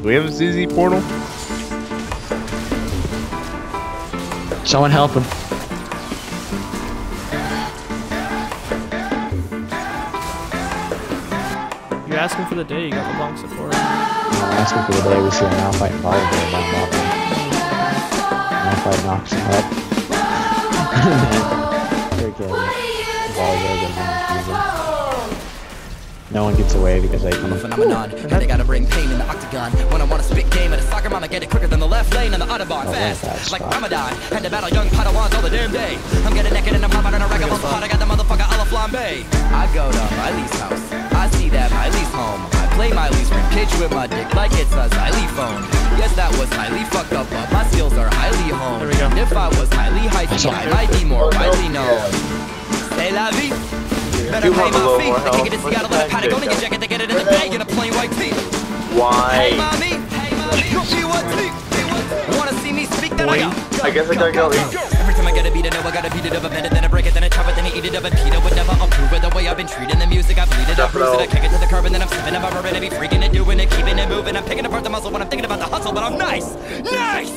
Do we have a ZZ portal? Someone help him. You're asking for the day, you got LeBlanc support. I'm asking for the day we see him now fighting Volibear down bottom. Now fight knocks him up. No one gets away because they I'm a phenomenon, and they gotta bring pain in the octagon. When I wanna spit game at a soccer mom, I get it quicker than the left lane on the Autobahn. Oh, Fast, like fine. Ramadan, and to battle young Padawans all the damn day. I'm getting naked and I'm hopping on a regular spot. I got the motherfucker a la flambe. I go to Miley's house, I see that Miley's home. I play Miley's ribcage with my dick like it's a xylophone. Yes, that was highly fucked up, but my skills are highly honed. There we go. If I was highly hyphy, I might be more widely known. C'est la vie. Better You pay my little fee. more They kick it to health. Seattle in a Patagonia jacket. They get it in the bag in a plain white tee. Hey, Why? mommy. Hey, mommy. You see what tea? Wanna see me speak? Then I go. I guess I gotta go eat. Every time I get a beat, I know I gotta beat it up. I bend it, then I break it, then I chop it, then I eat it up. And Peter would never approve of the way I've been treating the music. I bleed it, I bruise it, I kick it to the curb, and then I'm sipping up my bourbon. I be freaking it, doing it, keeping it moving. I'm picking apart the muscle when I'm thinking about the hustle, but I'm nice, nice.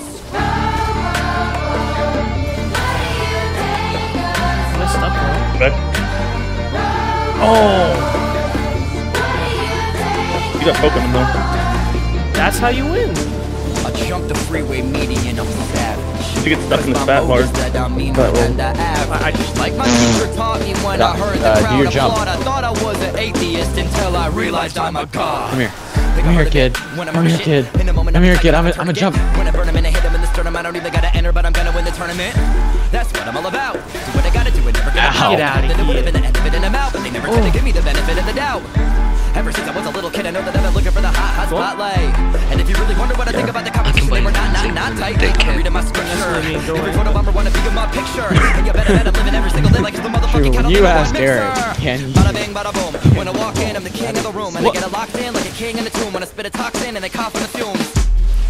Messed up, bro. Okay. Oh! You got Pokemon though. That's how you win. I jumped the freeway median, I'm savage. You get stuck in the fat motives part. that I mean But, more than. Like my teacher taught me when I heard the Uh, do crowd your jump. applaud. I thought I was an atheist until I realized I'm a god. Come here. Think Come here, kid. I'm Come here, kid. In Come I'm here, kid. I'm a- I'm a jump. When I burn him and I hit him in the sternum, I don't even gotta enter, but I'm gonna win the tournament. That's what I'm all about. Do what I gotta do and never gonna get Get outta Then it would have here. Been the end of it and I'm out, but they never tried to give me the benefit of the doubt. Ever since I was a little kid, I know that I've been looking for the hot, hot spotlight. And if you really wonder what I think about the competition, they were not, not, not tight. I've been reading my scripture. I mean, go Every ahead. photo bomber wanna be in my picture. And you better bet I'm living every single day like it's the motherfucking when kettle you in the asked. Eric, can you- Bada bing, bada boom. When I walk in, I'm the king of the room. And I get it locked in like a king in a tomb. When I spit a toxin and they cough on the fumes.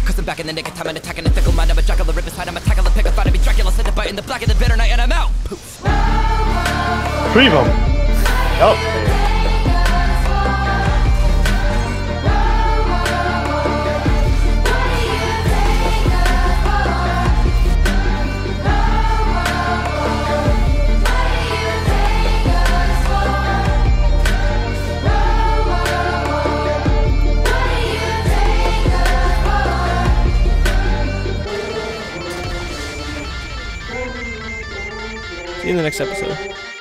Cause I'm back in the nick of time and attacking the fickle mind. I'm a jackal, the rip aside, I'm a tackle, the pickle, thought I'd be Dracula, said the bite in the black of the bitter night, and I'm out. Poof. Three of them. Oh. See you in the next episode.